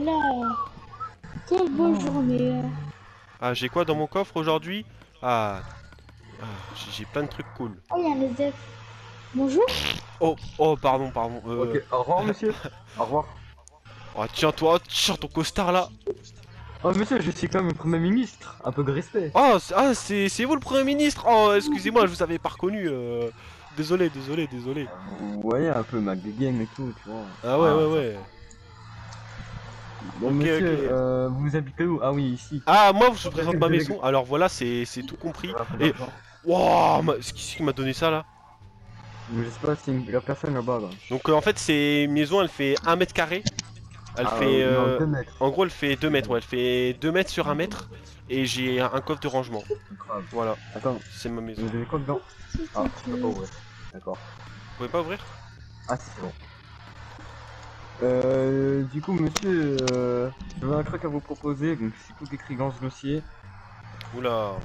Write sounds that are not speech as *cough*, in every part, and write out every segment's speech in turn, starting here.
là là Quelle bonne journée Ah, j'ai quoi dans mon coffre aujourd'hui? Ah, ah, j'ai- j'ai plein de trucs cool. Oh, il y a un SDF. Bonjour Oh, oh, pardon, pardon. Euh... Ok, au revoir monsieur. *laughs* au revoir. Oh, tiens, toi, tiens, ton costard là. Oh monsieur, je suis quand même le premier ministre. Un peu de respect. Oh, c'est- ah, c'est c'est vous le Premier ministre? Oh, excusez-moi, je vous avais pas reconnu. euh, Désolé, désolé, désolé. Vous voyez un peu ma et tout, tu vois. Ah ouais, ouais, ouais. Bon Ok, monsieur, ok. euh, vous habitez où? Ah oui, ici. Ah, moi, je vous présente ma maison. Alors voilà, c'est c'est tout compris. Et- Wouah, ma- c'est qui c'est qui m'a donné ça là? Je sais pas si une- la personne là-bas là. Donc euh, en fait, c'est une maison, elle fait 1 mètre carré. Elle Ah, fait. non, euh, deux mètres. En gros, elle fait 2 mètres, ouais. Elle fait 2 mètres sur 1 mètre. Et j'ai un coffre de rangement. Voilà, Attends, c'est ma maison. vous avez quoi dedans? Ah, je peux pas ouvrir. D'accord. Vous pouvez pas ouvrir? Ah, c'est bon. Euh, du coup, monsieur, euh, j'avais un truc à vous proposer, donc c'est tout écrit dans ce dossier. Oula.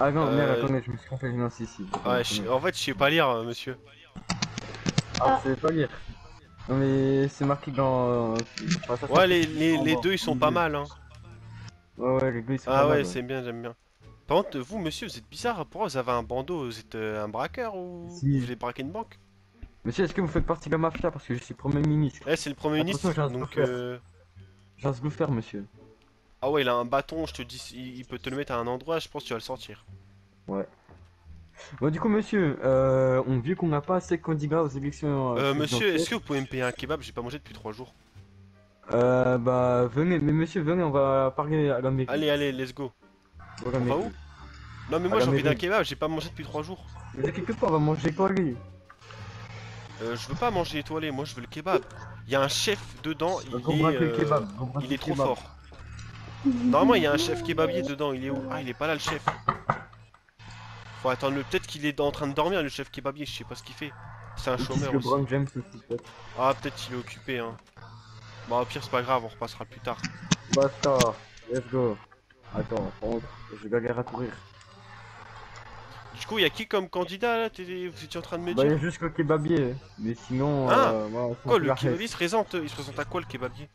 Ah non, merde, Euh, attendez, je me suis trompé, non, si, si. Ouais, je- en fait, je sais pas lire, euh, monsieur. Ah, c'est pas lire. Non, mais c'est marqué dans. enfin, ça, Ouais, les, les, deux, ils sont pas mal, hein. Ouais, ouais, les deux ils sont Ah pas ouais, mal, c'est bien, j'aime bien. Par contre, vous, monsieur, vous êtes bizarre. Pourquoi vous avez un bandeau Vous êtes euh, un braqueur ou Si. vous voulez braquer une banque? Monsieur, est-ce que vous faites partie de la mafia? Parce que je suis Premier ministre Ouais, c'est le premier Attention, ministre. Donc, euh... J'ai un scooter, monsieur. ah ouais, il a un bâton. Je te dis, il peut te le mettre à un endroit. Je pense que tu vas le sortir. Bon, du coup, monsieur, euh, on vu qu'on n'a pas assez de candidats aux élections. Euh, monsieur, présidentielles, est-ce que vous pouvez me payer un kebab? J'ai pas mangé depuis 3 jours. Euh, bah, venez, mais monsieur, venez, on va parler à la mairie. Allez, allez, let's go. On va où? Non, mais moi j'ai envie d'un kebab. J'ai pas mangé depuis 3 jours. Mais quelque part, on va manger quoi, lui Euh, je veux pas manger étoilé. Moi, je veux le kebab. Il y a un chef dedans. Il est, euh, il est trop fort. Normalement, il y a un chef kebabier dedans. Il est où? Ah, il est pas là, le chef. Faut attendre le. Peut-être qu'il est en train de dormir, le chef kebabier. Je sais pas ce qu'il fait. C'est un chômeur aussi. Ah, peut-être qu'il est occupé, hein. Bon, au pire, c'est pas grave, on repassera plus tard. Basta, let's go. Attends, par contre, je galère à courir. Du coup, il y a qui comme candidat là Vous étiez en train de me Bah, il y dire a juste le kebabier, mais sinon, Ah euh, voilà, c'est Quoi, le kebabier il se présente Il se présente à quoi le kebabier?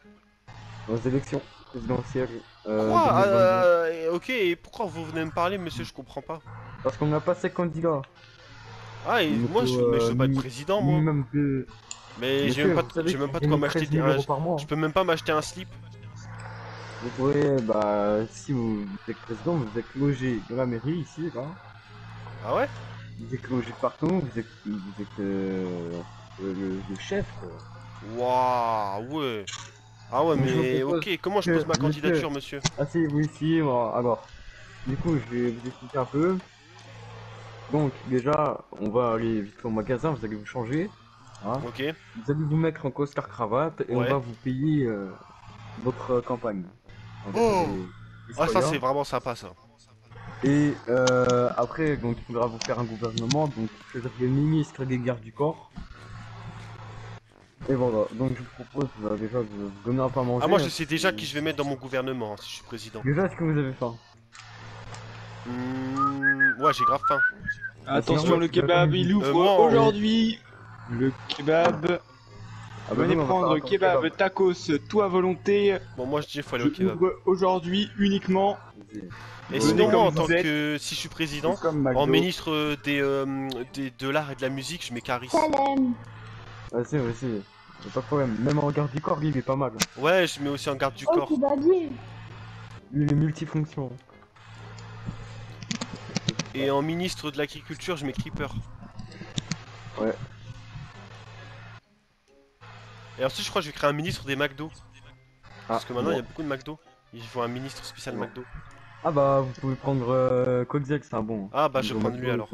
Aux élections présidentielles. Euh, Quoi 2022. euh, Ok, et pourquoi vous venez me parler, monsieur Je comprends pas. Parce qu'on n'a pas de candidats. Ah, et moi, je, mais je euh, veux pas être président, moi. Minimum de. Mais j'ai même même pas de quoi m'acheter 13 des. 000 un- euros par mois. Je peux même pas m'acheter un slip. Vous pourrez, bah, si vous êtes président, vous êtes logé dans la mairie ici, là. Ah ouais Vous êtes logé partout, vous êtes, vous êtes euh, le, chef. Waouh, ouais. Ah ouais, mais vous ok, comment je pose ma monsieur- candidature, monsieur Ah si, oui, si, bon, alors. Du coup, je vais vous expliquer un peu. Donc, déjà, on va aller vite au magasin, vous allez vous changer. Hein. Ok. Vous allez vous mettre en costard cravate et Ouais. on va vous payer euh, votre euh, campagne. Oh. les Ah, ça, c'est vraiment sympa, ça. Et euh, après, donc il faudra vous faire un gouvernement, donc choisir le ministre des gardes du corps. Et voilà, donc je vous propose euh, déjà de vous donner un peu à manger. Ah, moi, je hein. sais déjà qui je vais mettre dans mon gouvernement, hein, si je suis président. Déjà, est-ce que vous avez faim? Hmm, ouais, j'ai grave faim. Attention, le kebab, il ouvre Euh, aujourd'hui. Le kebab. Ah bah Venez prendre kebab, kebab. tacos, tout à volonté. Bon, moi, je dis, faut aller au kebab. aujourd'hui uniquement. Et Venez sinon, moi, en tant êtes. que. Si je suis président, en ministre des, euh, des, de l'art et de la musique, je mets Caris. Vas-y. Y'a pas de problème. Même en garde du corps, lui, il est pas mal. Ouais, je mets aussi en garde du Oh, corps. Lui, il est multifonction. Et en ministre de l'agriculture, je mets Creeper. Ouais. Et ensuite, je crois que je vais créer un ministre des McDo. Parce Ah, que maintenant, il y a beaucoup de McDo. Il faut un ministre spécial Bon. McDo. Ah bah, vous pouvez prendre euh, Kozak, c'est un bon. Ah, bah, je vais prendre lui alors.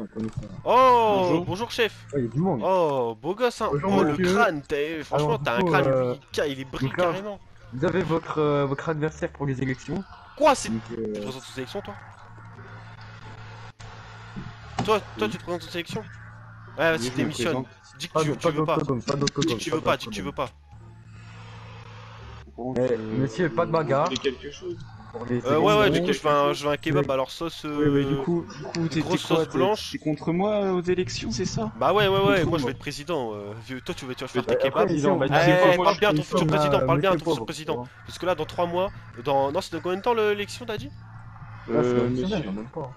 Oh, bonjour, Bonjour. chef. Ouais, y a du monde. Oh, beau gosse, hein. Bonjour, oh, le monsieur. crâne, franchement, t'as un crâne, euh, lui, ca- il est carrément. Vous avez votre, euh, votre adversaire pour les élections. Quoi, c'est. Euh, Tu te présentes aux élections, toi Toi, toi, tu te présentes aux élections Ouais, vas-y, démissionne. Dis que pas tu, tu veux pas. Dis que tu veux pas, dis que tu d'autocodone. veux pas. Eh, euh, monsieur, pas de bagarre. quelque chose pour les Euh, ouais, ouais, du coup, je veux un, je veux un kebab, alors sauce. Ouais, mais du euh, coup, du coup, t'es grosse sauce blanche. T'es contre moi euh, aux élections, c'est ça? Bah ouais, ouais, ouais, moi je vais être président. euh, toi tu vas, tu vas faire Bah, tes kebabs. va Eh, eh, parle bien, suis ton futur président, euh, parle bien, monsieur ton futur président. tu. Parce que là, dans 3 mois, dans. Non, c'est dans combien de temps le- l'élection, t'as dit? Là, c'est Euh, monsieur. semaine, même pas.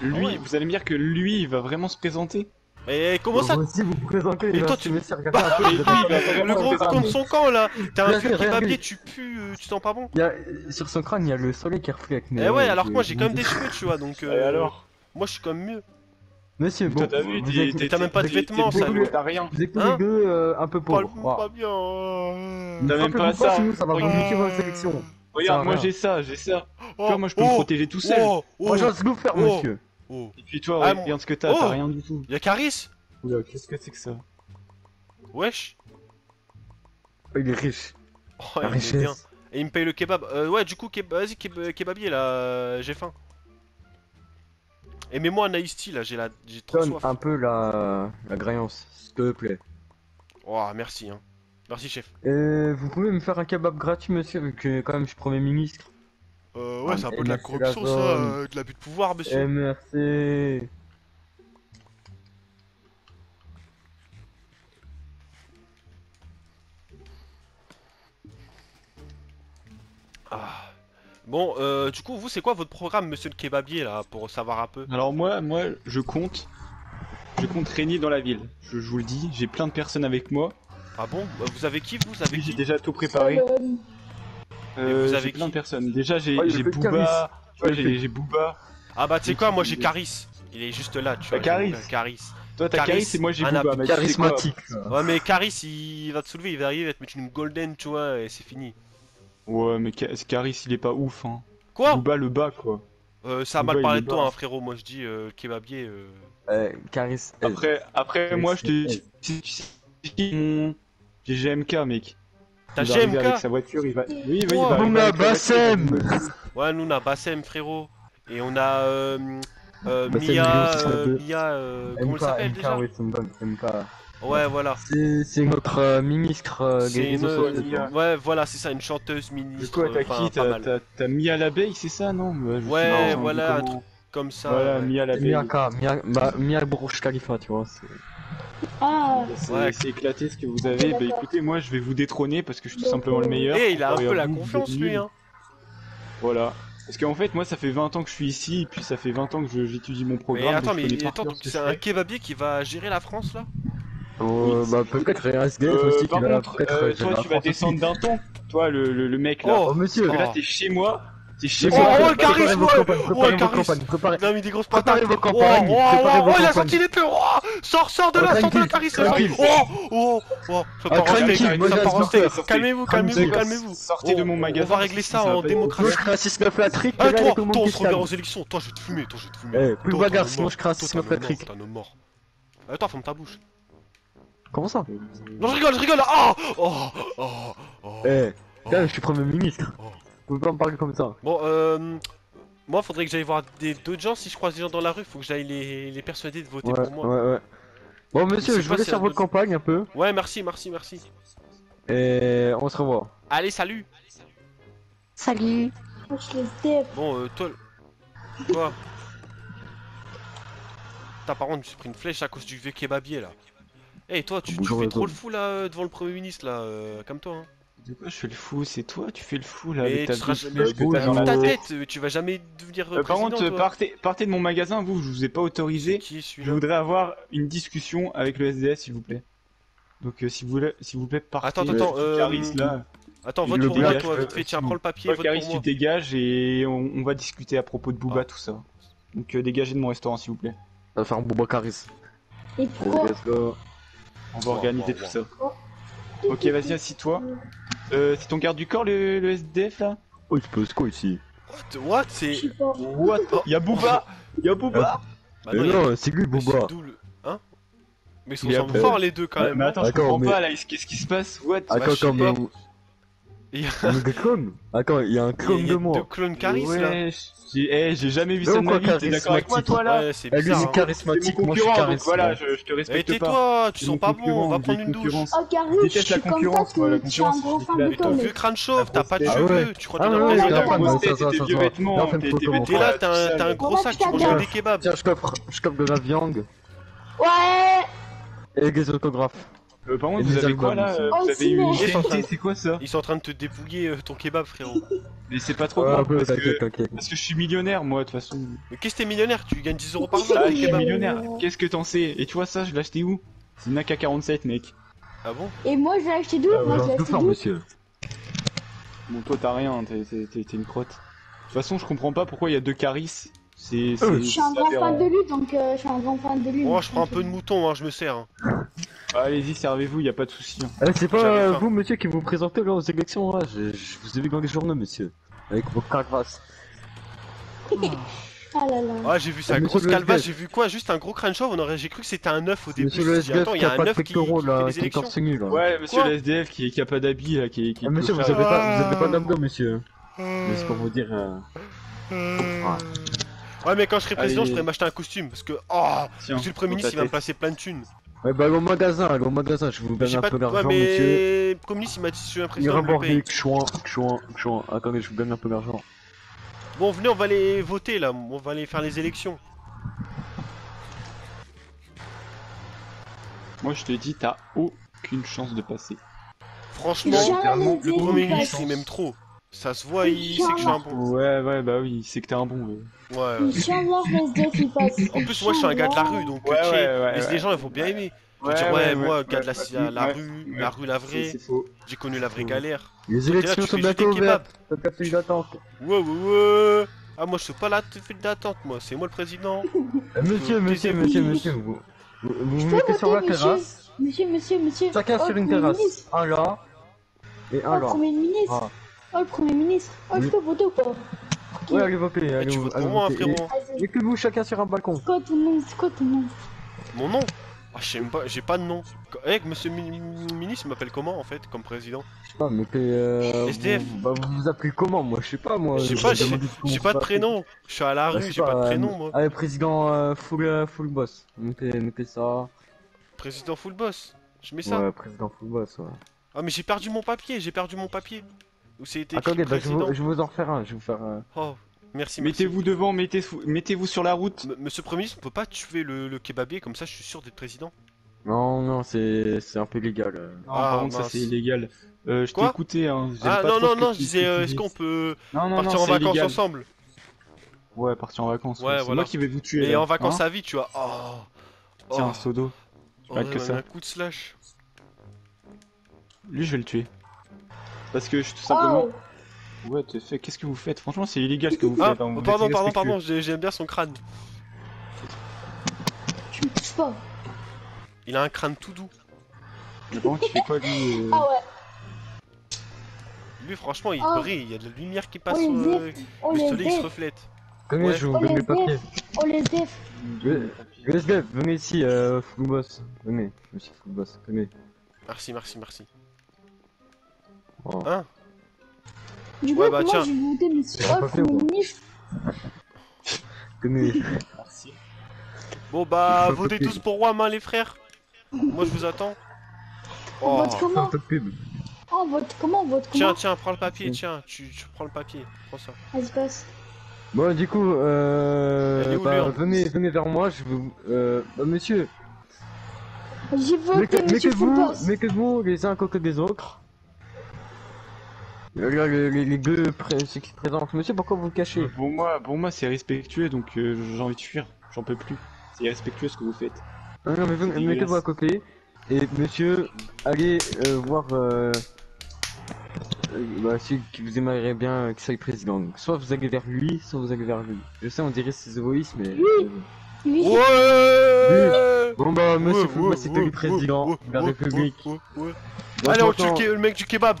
Lui, Ah ouais. vous allez me dire que lui, il va vraiment se présenter? Mais comment ça aussi, vous présentez, Mais toi, tu- pas- vraiment Le gros contre son camp là T'es un regarde, kebabier, regarde. tu pues, euh, tu sens pas bon Il y a- Sur son crâne, il y a le soleil qui reflète. mais Eh ouais, ouais, alors que moi j'ai quand même des cheveux, tu vois, donc. Et euh, alors Moi je suis quand même mieux. Monsieur, bon, t'as vu, t'as même pas de vêtements, ça. T'as rien. vous êtes tous Hein les deux euh, un peu Parle pauvres. pas bien. T'as même pas ça. ça va vous Regarde. moi j'ai ça, j'ai ça. Oh, moi je peux me oh, protéger tout seul. Oh, oh, Moi, faire, Oh. monsieur. Oh. Et puis toi, Ah, regarde ce que t'as, oh. t'as rien du tout. Y'a Caris Oula, qu'est-ce que c'est que ça Wesh Il est riche. Oh, La il est bien. Et il me paye le kebab. Euh, ouais, du coup, keb- vas-y, keb- kebabier là, euh, j'ai faim. Et mets-moi un iced tea là, j'ai la... j'ai trop Donne soif. un peu la, la graillance, s'il te plaît. Oh, merci, hein. Merci, chef. Et vous pouvez me faire un kebab gratuit, monsieur, vu que quand même je suis Premier ministre. Euh, ouais, c'est un Ah, peu de la corruption la ça, euh, de l'abus de pouvoir, monsieur. Eh merci. Ah. Bon, euh, du coup, vous, c'est quoi votre programme, monsieur le kebabier, là, pour savoir un peu? Alors moi, moi, je compte, je compte régner dans la ville. Je, je vous le dis, j'ai plein de personnes avec moi. Ah bon? Vous avez qui, vous? Avez J'ai qui? déjà tout préparé. Euh, Euh, vous avez plein qui de personnes. Déjà, j'ai Oh, Booba. Tu vois, j'ai Booba. Ah bah, tu sais Mais quoi, moi, j'ai Caris. Il est juste là, tu Bah, vois. Caris. Caris. Toi, t'as Caris, Caris et moi j'ai Booba. Mais Charismatique. Ouais, mais Caris, il va te soulever, il va arriver, il va te mettre une golden, tu vois, et c'est fini. Ouais, mais Ca- Caris, il est pas ouf. Hein. Quoi Booba le bas, quoi. euh, Ça a mal parlé de toi, hein, frérot. Moi, je dis euh, kebabier. euh, Euh, Caris. eh, Après, après moi, je te dis. j'ai mon- J'ai GMK, mec. T'as GMK avec sa voiture, il va. Oui, oui, il va Bassem. Ouais, nous, on a Bassem, frérot. Et on a euh, euh, Mia. euh. Mia. euh, comment il MK, s'appelle MK, déjà oui, c'est une bonne MK. Ouais, voilà. C'est notre euh, ministre euh, euh, ouais, voilà, c'est ça, une chanteuse Du ministre. coup, t'as qui T'as- Mia l'abeille, c'est ça, non Ouais, sais Ouais, voilà, un comment- Comme ça. Voilà. Mia l'abeille. Mia, bah, Khalifa, tu vois. C'est- Ah, C'est Ouais. c'est éclaté ce que vous avez. Bah écoutez, moi je vais vous détrôner parce que je suis tout simplement le meilleur. Eh, il a un peu la confiance, lui, hein. Voilà. Parce qu'en fait, moi ça fait 20 ans que je suis ici, et puis ça fait 20 ans que j'étudie mon Mais programme. attends, mais attends, ce que c'est un kebabier qui va gérer la France, là? Euh, bah, peut-être un SDF Euh, aussi par qui contre, euh, toi tu vas descendre d'un ton. Toi, le, le, le mec là. Oh, Oh, monsieur Parce que là, Oh. t'es chez moi. Oh, oh, préparez vos préparez vos Caris. campagnes, préparez. Il a mis des grosses Préparez patates. vos Oh, campagnes, oh, préparez oh, vos oh, il a sorti l'épée. Oh, sors, sors de Oh, là, sors de tranquille. gentil. Oh, oh, oh, ça Ah, part en steak. Calmez-vous, calmez-vous, calmez-vous. Sortez de Oh, mon magasin. On va régler ça en démocratie. je crée un snowflake, Eh, toi, le toi, on se calme. aux élections. Toi, je vais te fumer, toi, je vais te fumer. Eh, plus Toi, bagarre, sinon je Toi, t'es snowflake. mort, t'es un homme mort. Attends, ferme ta bouche. Comment ça? Non, je rigole, je rigole. Oh, oh, oh, oh. Eh, Oh. je suis Premier ministre. Vous pouvez pas me parler comme ça. Bon, euh. Moi, faudrait que j'aille voir des- d'autres gens. Si je croise des gens dans la rue, faut que j'aille les, les persuader de voter Ouais, pour moi. ouais, ouais. Bon, monsieur, je pas vous laisse faire votre campagne un peu. Ouais, merci, merci, merci. Et on se revoit. Allez, salut. je les dé- Bon, euh, toi. Quoi T'as par contre, je me suis pris une flèche à cause du vieux kebabier là. Eh, toi, tu, fais trop le fou là euh, devant le premier ministre là, euh, comme toi. Hein. De quoi je fais le fou? C'est toi, tu fais le fou là Mais avec ta tu seras jamais. la ta tête. euh, tu vas jamais devenir euh, Euh, par contre, toi. partez, partez de mon magasin, vous, je vous ai pas autorisé. Qui Je voudrais avoir une discussion avec le SDS, s'il vous plaît. Donc, euh, s'il vous plaît, s'il vous plaît, partez. Attends, attends, euh, Caris, là. Attends, vote pour moi, toi, vite fait, tiens, prends le papier, Toi, vote Caris, pour tu dégages et on, on va discuter à propos de Booba, Ah. tout ça. Donc, euh, dégagez de mon restaurant, s'il vous plaît. On va faire un Bouba Caris. Et pourquoi. On va organiser tout ça. Ok, vas-y, assis-toi. Euh, c'est ton garde du corps, le, le SDF, là? Oh, il se passe quoi ici? What, C'est. What Y'a Booba. Y'a Booba. Bah Eh non, c'est lui, mais le- Hein? Mais ils sont forts les deux quand même. Mais hein. attends, je D'accord, comprends mais- pas, là, qu'est-ce qui se passe. What? Attends, mais. Il y a, Un méga clone Attends, il y a un il y a- clone il y de a moi. deux clones Caris là. Ouais, j'ai eh, j'ai jamais vu Mais ça de ma vie, t'es d'accord avec moi toi là Ouais, c'est lui, bizarre. est hein. C'est charismatique, mon moi je suis donc charismatique. voilà, je, je te respecte pas. tais-toi, tu C'est sens pas bon, on va prendre une douche. Oh, Carrie, Je suis la concurrence, que moi, la tu es un concurrence, gros je de Ton vieux crâne chauve, t'as pas de cheveux, tu crois que t'es dans le et tes vieux vêtements, t'es- là, t'as un, gros sac, tu manges des kebabs. Tiens, je coffre, je coffre de la viande Ouais et des autographes. Euh, par contre, Et vous des avez quoi albums là euh, Oh, Vous avez sinon. une Ils sont en train- c'est quoi ça Ils sont en train de te dépouiller euh, ton kebab, frérot. *laughs* Mais c'est pas trop Ouais, grave ouais, parce que, t'inquiète. parce que je suis millionnaire moi de toute façon. Mais qu'est-ce que t'es millionnaire Tu gagnes 10 euros par jour Ah, je suis kebabs. millionnaire? Qu'est-ce que t'en sais? Et tu vois ça, je l'ai acheté où? C'est une AK-47 mec. Ah bon? Et moi, je l'ai acheté d'où? Moi, je l'ai acheté d'où? monsieur. Bon toi t'as rien, t'es t'es- t'es- t'es une crotte. De toute façon je comprends pas pourquoi il y a deux caris. C'est Euh, c'est- Je suis un c'est grand aberrant. fan de lui, donc euh, je suis un grand fan de lui. Oh, je prends un peu de mouton, hein, je me sers. hein. Allez-y servez-vous, y a pas de souci. hein. Eh, c'est pas euh, vous, monsieur, qui vous présentez là aux élections là je, je vous ai vu dans les journaux, monsieur. Avec vos carvasses. Ah là là. J'ai vu ça, Ah, monsieur grosse SDF. j'ai vu quoi? Juste un gros crâne chauve, on aurait... j'ai cru que c'était un œuf au début. Monsieur le SDF attends, qui y a pas de œuf qui, pectoraux qui là, fait les qui est élections. torse nu là. Ouais monsieur Quoi le SDF qui, qui a pas d'habit là, qui, Ah, monsieur, vous avez pas, vous avez pas d'abdos, monsieur. Mais c'est pour vous dire. euh, Ah. Ouais, mais quand je serai président, Allez. je pourrais m'acheter un costume parce que, oh, monsieur le premier ministre, il va me placer plein de thunes. Ouais, bah, allez au magasin, allez au magasin, je vous donne un peu. Ouais, d'argent, monsieur. mais. Le communiste, il m'a dit je suis un Il des chouans, chouans, chouans. Attendez, je vous donne un peu d'argent. Bon, venez, on va aller voter là, on va aller faire les élections. Moi je te dis t'as aucune chance de passer. Franchement, le premier ministre, il m'aime trop. Ça se voit, il sait que je suis un bon. Ouais ouais bah oui, c'est que t'es un bon. Ouais, ouais. Il. En plus, moi, je suis un gars de la rue, donc Ouais, tu sais, ouais, ouais, les, les gens, ils vont bien aimer. Ouais, dire, ouais, ouais, moi, ouais, gars de la, ouais, la ouais, rue, ouais. la rue, la vraie, c'est faux. j'ai connu la vraie galère. Les élections sont bientôt ouvertes. T'as pas fait d'attente. Ouais, ouais, ouais. Ah, moi, je suis pas là, tu fais d'attente, moi, c'est moi le président. Euh, Monsieur, monsieur, monsieur, monsieur, vous, vous, mettez sur la terrasse. Monsieur, monsieur, monsieur. Chacun Oh, sur une terrasse. Un là et Oh, un le là. Premier ministre. Ah. Oh, le Premier ministre. Oh, je peux voter ou pas Ouais, allez voter, Eh, allez tu votes allez pour moi, hein, voter. frérot. Et, et que vous chacun sur un balcon. C'est quoi ton nom C'est quoi ton nom Mon nom Ah, je sais même pas, j'ai pas de nom. Eh, monsieur ministre m'appelle comment, en fait, comme président Je sais pas, mais t'es. Euh, SDF. Vous, bah, vous vous appelez comment Moi, je sais pas, moi. Je sais je pas, j'ai- J'ai pas de prénom. Je suis à la Bah, rue, j'ai pas de euh, prénom, moi. Allez, président euh, full, euh, full boss. Mettez, mettez ça. Président full boss. Je mets ça. Ouais, président full boss, ouais. Ah, mais j'ai perdu mon papier, j'ai perdu mon papier. Attendez, bah, je, vous, je vais vous en refaire un. Je vais vous faire. Oh, merci, merci. Mettez-vous devant, mettez-vous mettez-vous sur la route. M- Monsieur le Premier ministre, on peut pas tuer le, le kebabier, comme ça je suis sûr d'être président. Non, non, c'est c'est un peu légal. euh. Non, Ah, par contre, ça c'est illégal. Euh, je t'ai écouté, hein. j'aime Ah pas non, trop non, non, je disais, euh, est-ce qu'on peut Non, non, partir non, en vacances illégal. ensemble? Ouais, partir en vacances. Ouais, c'est voilà. moi qui vais vous tuer. Et en vacances Hein à vie, tu vois. Oh, Tiens, oh, un sodo. oh, Regarde que ça. un coup de slash. Lui, je vais le tuer. Parce que je tout simplement. Oh Ouais, t'es fait. Qu'est-ce que vous faites? Franchement, c'est illégal ce que vous Ah, faites. hein, vous êtes pardon, pardon, pardon, j'ai- j'aime bien son crâne. Tu me touches pas. Il a un crâne tout doux. Mais contre, il fait quoi lui euh, Ah ouais. Lui, franchement, il Oh. brille, il y a de la lumière qui passe Oh, sur les le, le soleil, il se reflète. Venez, Ouais. je vous donne papiers. SDF. Oh les. Le le SDF, venez ici, euh, full boss. Venez, monsieur full boss, venez. Merci, merci, merci. Oh. Hein Du coup, Ouais, bah, moi tiens. j'ai Premier moi. ministre. Venez. Merci. Bon, bah, votez tous pour Roi, main les frères. Moi, je vous attends. On Oh. vote comment. Oh, on vote comment On vote Tiens, comment tiens, prends le papier, tiens, tu, tu prends le papier, prends ça. Vas-y, passe. Bon, du coup, euh, bah, venez, venez vers moi, je vous, euh, bah, monsieur, J'ai mais voté que monsieur vous, Fullboss. mais que vous, les uns à côté des autres. Là, les, les- les deux pré ceux qui se présentent. Monsieur, pourquoi vous le cachez Pour moi, pour moi, c'est respectueux, donc euh, j'ai envie de fuir. J'en peux plus. C'est irrespectueux ce que vous faites. Non, non, mais vous, mettez-vous à côté. Et monsieur, allez euh, voir euh, euh, bah, celui qui vous aimerait bien euh, qu'il soit président. Donc, soit vous allez vers lui, soit vous allez vers lui. Je sais, on dirait c'est égoïste, mais. euh, Oui. Ouais Bon bah, monsieur Ouais, ouais, lui président ouais, de la République. ouais, ouais, ouais. Donc, Allez, on tue le, le mec du kebab.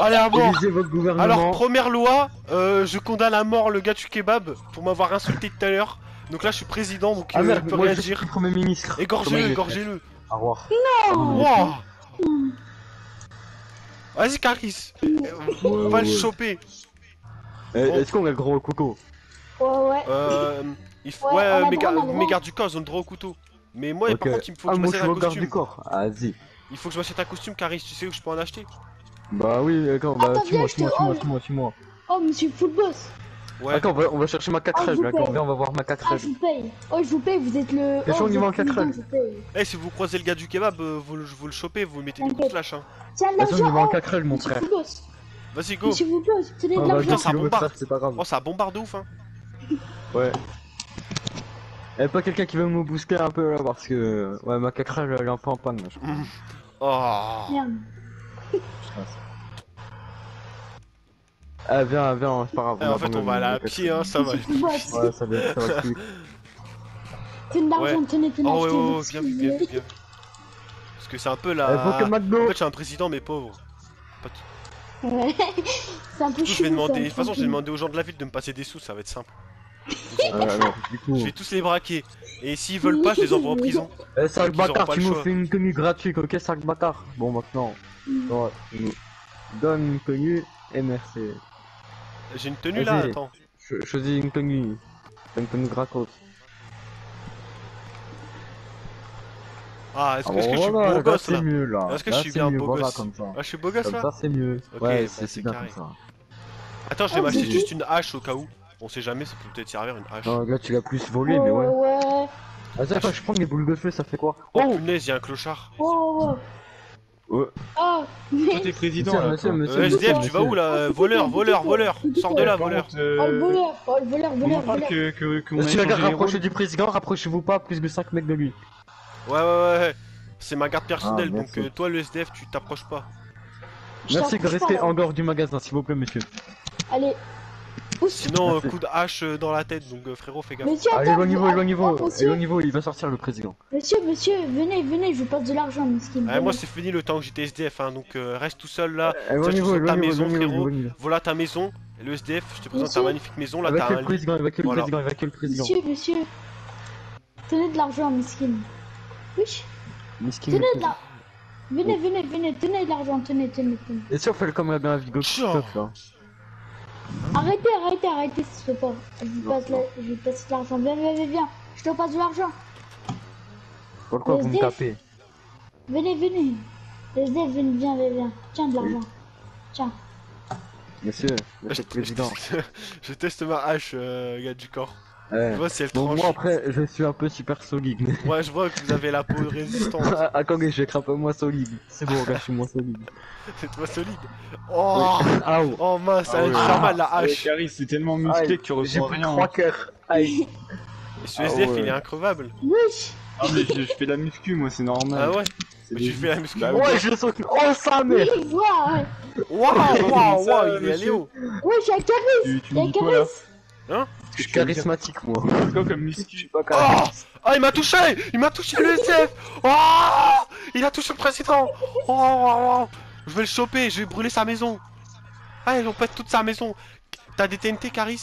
Allez, à mort. Élisez votre gouvernement. Alors, première loi, euh, je condamne à mort le gars du kebab pour m'avoir insulté tout à l'heure. Donc là, je suis président, donc ah euh, merde, je peux moi rien je dire. suis Premier ministre. Égorgez-le, égorgez-le. Au revoir. Wouah Vas-y, Caris On va le ouais. choper Eh, Bon. Est-ce qu'on a le gros coco Ouais, ouais. Euh. Il faut... Ouais, mes, gardes du corps, ils ont le droit au couteau. Mais moi, par contre, il me faut Ah, que je moi je m'achète un garde du costume. corps. Ah, Vas-y. Il faut que je m'achète un costume, Caris. Tu sais où je peux en acheter? Bah oui, d'accord, bah Attends, suis-moi, suis-moi, te- suis-moi, oh, suis-moi, suis-moi. Oh, monsieur Full Boss. Ouais. Attends, on va, on va chercher ma Ah, je catrelle, vous d'accord, viens, on va voir ma Ah, catrelle. je vous paye. Oh, je vous paye, vous êtes le. Manque le quatre président, je vous paye. Eh, si vous croisez le gars du kebab, euh, vous, le, vous le chopez, vous lui mettez T'inquiète. flash. Hein. Tiens, Attention, il l'argent. va en Oh, catrelle, mon monsieur frère. Vas-y, go Monsieur Full Boss, tenez Ah, de bah, l'argent. putain, ça bombarde. heure, c'est pas grave. Oh, ça bombarde de ouf, hein. *laughs* Ouais. Y'a pas quelqu'un qui veut me booster un peu là parce que ouais ma catrelle elle est un peu en panne là, je crois. *laughs* Oh. Merde. Ah viens viens c'est pas grave. Eh, en fait, on va aller à pied, hein, ça va. *laughs* Ouais ça va ça va plus. Tenez l'argent, tenez, tenez. Oh, ouais, ouais, bien bien bien. Parce que c'est un peu Eh, la. En McDo. fait, je suis un président, mais pauvre. Ouais. *laughs* C'est un peu coup, je vais demander. De toute façon, je vais tranquille. demander aux gens de la ville de me passer des sous, ça va être simple. Euh, alors, du coup. Je vais tous les braquer. Et s'ils veulent pas, je les envoie en prison. Eh bâtard pas tu nous fais une tenue gratuite ok sac bâtard. Bon maintenant. Nous donne une tenue et merci. J'ai une tenue là, attends. Je choisis une tenue. Une tenue gratos. Ah, est-ce que, Ah, est-ce que je suis beau là, gosse c'est là mieux là. Est-ce que Là, je suis bien mieux, beau voilà, gosse comme ça. Ah, je suis beau gosse Comme là ça c'est mieux. Ok, ouais, c'est bien carré. comme ça. Attends, je vais Ah, m'acheter juste une hache au cas où. On sait jamais, ça peut peut-être servir une hache. Non, là tu l'as plus volé, mais Ouais, ouais. ouais. Attends, attends, je prends les boules de feu, ça fait quoi Oh punaise, y'a un clochard. Oh, ouais. Ouais. Oh, Toi, mais. t'es président Monsieur, là. monsieur, monsieur, Euh, SDF, monsieur, tu vas où là Euh, Ah, Voleur, voleur, tout, voleur tout. Sors de là, Par voleur euh, Oh, le voleur, oh, le voleur, voleur, voleur. que, que, que Monsieur, on a le gars, changé les rapprochez rôles du président, rapprochez-vous pas, plus de 5 mecs de lui. Ouais, ouais, ouais, ouais. C'est ma garde personnelle, Ah, donc euh, toi le SDF, tu t'approches pas. Je Merci de rester en dehors du magasin, s'il vous plaît, monsieur. Allez. Pousse. Sinon, euh, coup de hache euh, dans la tête, donc euh, frérot, fais gaffe. Monsieur, Allez, attends. ah, éloignez-vous, ah, monsieur, éloignez-vous, il va sortir le président. Monsieur, monsieur, venez, venez, je vous passe de l'argent, miskin. Ouais, moi c'est fini le temps que j'étais SDF, hein, donc euh, reste tout seul là. Éloignez-vous, ta maison, frérot. Voilà ta maison, et le SDF, je te présente ta magnifique maison, là t'as un le président, évacuez le président, évacuez le président. Monsieur, monsieur. Tenez de l'argent, miskin. Oui, Miskin. tenez de l'argent. Venez, venez, venez, tenez de l'argent, tenez, tenez, tenez. Et si on fait le comme Vigo Tiens. là Arrêtez, arrêtez, arrêtez, ça se fait pas. Je vous passe, la... je vous passe de l'argent. Viens, viens, viens, viens. Je te passe de l'argent. Pourquoi vous me tapez Venez, venez. SDF, viens, viens, viens, viens. Tiens de l'argent. Tiens. Monsieur, monsieur le président. *laughs* je teste ma hache, euh, gars du corps. Ouais. Vois si elle Bon, tranche. moi après, je suis un peu super solide. *laughs* Ouais, je vois que vous avez la peau résistante. *laughs* Ah, Attendez, je vais être un peu moins solide. C'est bon, regarde, je suis moins solide. *laughs* C'est toi solide. Oh, Aouh oh mince, ça Ah va ouais. te faire mal la Ouais, hache. Caris, c'est tellement musclé que tu J'ai ressens pris rien. 3 cœurs. Aïe. Et ce Ah SDF, ouais. il est increvable. Wesh. Ah, mais je, je fais la muscu, moi, c'est normal. Ah ouais C'est Mais tu fais la muscu. Bah Ouais, je saute. Oh, sa mère Oui, voilà. Waouh, waouh, waouh, il est allé monsieur. haut. Wesh, y'a Caris. Y'a là Caris. Je suis charismatique, moi. C'est *laughs* quoi comme muscu Je suis pas Oh. Ah, il m'a touché Il m'a touché le SDF Oh Il a touché le président Oh, oh, oh. Je vais le choper, je vais brûler sa maison. Ah, ils ont pété toute sa maison. T'as des TNT, Caris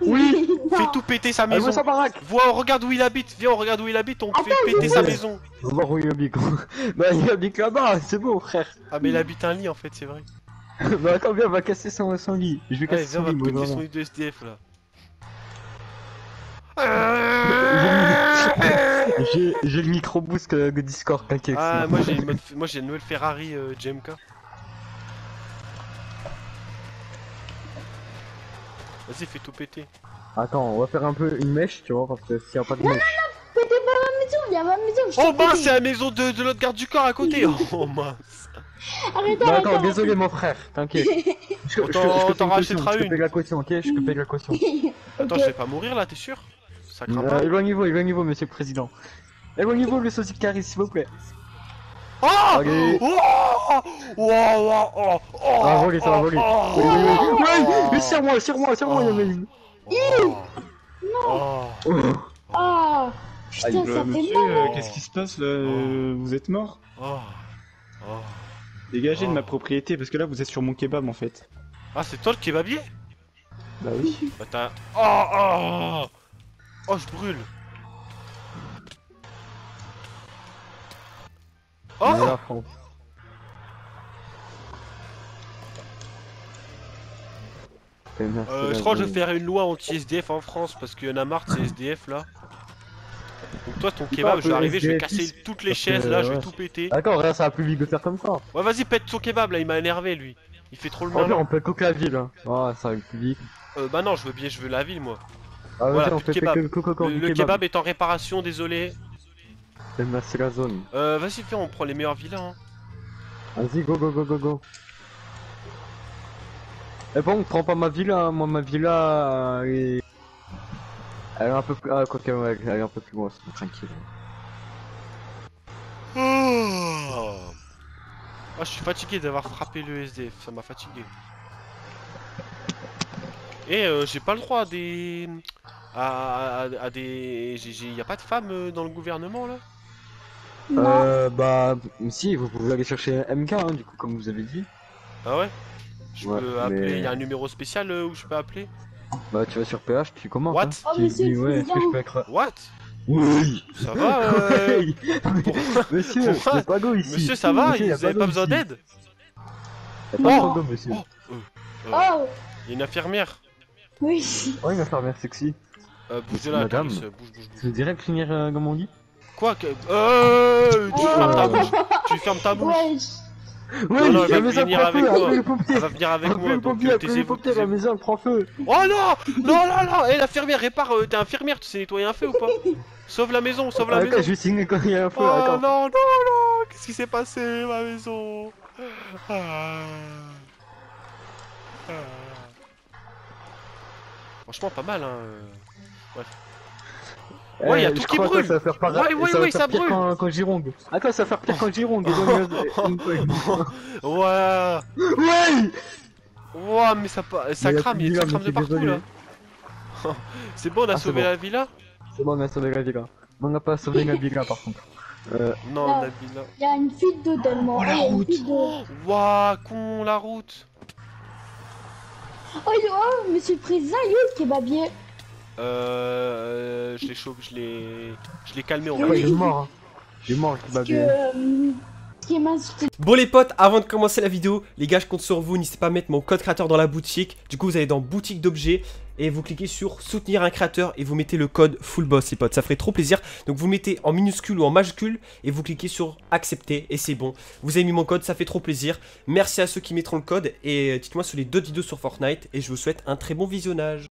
Oui. *laughs* Fais tout péter sa maison. sa baraque Vois, regarde où il habite. Viens, on regarde où il habite. On fait péter sa maison. On va voir où il habite, gros. *laughs* Bah, il habite là-bas, c'est bon, frère. Ah, mais il habite un lit en fait, c'est vrai. Bah, attends, viens, on va casser son, son lit. Je vais Allez, casser viens, son on va lit, moi, péter non, son lit de SDF là. J'ai j'ai le micro boost euh, de Discord, t'inquiète. Ah, moi j'ai une, mode- moi, j'ai une nouvelle Ferrari euh, GMK. Vas-y, fais tout péter. Attends, on va faire un peu une mèche, tu vois, parce que s'il y a pas de mèche. Pétez pas ma maison, y'a ma maison. je Oh mince, c'est la maison de, de l'autre garde du corps à côté. *laughs* Oh mince. Arrêtez. attends, désolé, mon frère, t'inquiète. *laughs* Je, t'en- Je te une. paye la caution, ok? Je te paye la caution. *laughs* Attends, je vais pas mourir là, t'es sûr? Ça craint pas. Euh, éloignez-vous, éloignez-vous, monsieur le président. Éloignez-vous, le sosie de Caris, s'il vous plaît. Oh. Oh Oh Oh Oh Oh Oh Ça va voler, ça va voler. Oh Oui, oui, oui. Oh Oui, sur moi, sur moi, sur moi, il y en a une. Oh Oh Oh. Ah. Putain, ça Euh, fait monsieur, mal. euh, qu'est-ce qui se passe là Euh, Vous êtes mort Dégagez de ma propriété parce que là vous êtes sur mon kebab en fait. Ah, c'est toi le kebabier Bah oui. Bah t'as... Oh Oh Oh, je brûle Oh euh, je crois que je vais faire une loi anti-SDF en France parce qu'il y en a marre de ces SDF là. Donc toi ton kebab, je vais arriver, je vais casser toutes les chaises là, euh, je vais tout péter. D'accord, là ça va plus vite de faire comme ça. Ouais vas-y pète son kebab là, il m'a énervé lui. Il fait trop le mal. on peut coquer la ville. Oh ça va plus vite. Euh, bah non, je veux bien, je veux la ville moi. Ah, Voilà, on fait que Le, le kebab est en réparation, désolé. Et merci la zone. Euh, vas-y on prend les meilleures villas. Hein. Vas-y, go, go, go, go, go. Eh bon, prends pas ma villa, hein. moi ma villa euh, est... Elle est un peu plus... Ah, quoi qu'elle ouais, elle est un peu plus grosse, tranquille. Oh. Je suis fatigué d'avoir frappé le SDF, ça m'a fatigué. Et euh, j'ai pas le droit à des. À, à- à des. j'ai- j'ai- Y a pas de femmes euh, dans le gouvernement là? Non. Euh, bah, si, vous pouvez aller chercher MK, hein, du coup, comme vous avez dit. Ah ouais? Je Ouais, peux appeler. mais- Y a un numéro spécial euh, où je peux appeler? Bah, tu vas sur PH, tu commences. What? hein. Oh, Tu monsieur dis, le ouais, est-ce que je peux être... What? Oui Ça va euh. *laughs* Monsieur, pas go ici. Monsieur, ça va Monsieur, Vous avez pas besoin d'aide? Y a pas Oh. de go, monsieur. Oh. Oh, Y a une infirmière. oui. Ouais, une infirmière sexy. Euh, bouge de là, Madame. Bouge, bouge, bouge. Tu veux direct finir euh, comme on dit Quoi que... Euh, tu Oh. fermes ta bouche Tu fermes ta bouche. Oui, non, elle va la maison venir prend avec moi. Elle va venir avec moi, donc la maison elle prend feu Oh non Non, non, non Eh, l'infirmière, répare, euh, t'es infirmière, tu sais nettoyer un feu ou pas? Sauve la maison, sauve la Ah, maison je vais signer quand il y a un feu, Oh non, non, non Qu'est-ce qui s'est passé, ma maison? Ah. Ah. Franchement, pas mal, hein. Euh. Ouais, y a Eh, tout qui brûle. Ça va faire pareil, Ouais, ouais, ça ouais, ça brûle. Quand, quand Gironde. Ah, quoi, ça va faire pire quand Gironde. *laughs* Ouais Ouais Ouais, mais ça, ça Mais y a crame, de ça crame de partout, désolé. là *laughs* C'est bon, on a Ah, sauvé bon. la villa C'est bon, on a sauvé la villa. On n'a pas sauvé la villa par contre. Euh, Non, la villa... Il y a une fuite d'eau tellement. Oh, la Il y a une route. Ouah, con, la route Oh, il- oh, monsieur le président, il est le kebabier Euh... Je l'ai chaud, je l'ai... Je l'ai calmé, on va ouais, dire. il est mort. Hein. Il est mort, kebab. euh, m'a insulté. Bon les potes, avant de commencer la vidéo, les gars je compte sur vous, n'hésitez pas à mettre mon code créateur dans la boutique. Du coup vous allez dans boutique d'objets et vous cliquez sur soutenir un créateur et vous mettez le code fullboss les potes, ça ferait trop plaisir. Donc vous le mettez en minuscule ou en majuscule et vous cliquez sur accepter et c'est bon. Vous avez mis mon code, ça fait trop plaisir. Merci à ceux qui mettront le code et dites-moi sur les deux vidéos sur Fortnite et je vous souhaite un très bon visionnage.